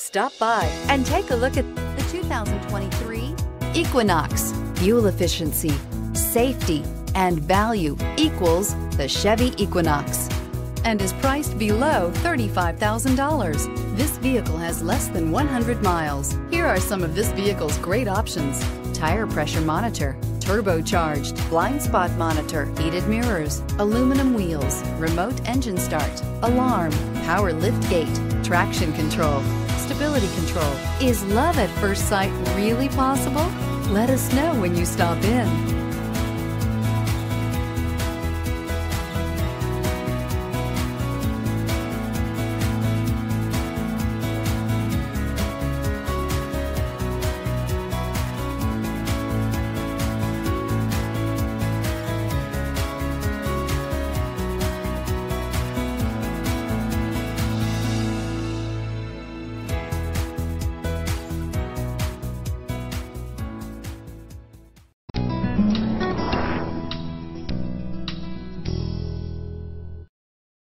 Stop by and take a look at the 2023 Equinox. Fuel efficiency, safety, and value equals the Chevy Equinox and is priced below $35,000. This vehicle has less than 100 miles. Here are some of this vehicle's great options. Tire pressure monitor, turbocharged, blind spot monitor, heated mirrors, aluminum wheels, remote engine start, alarm, power lift gate, traction control, stability control. Is love at first sight really possible? Let us know when you stop in.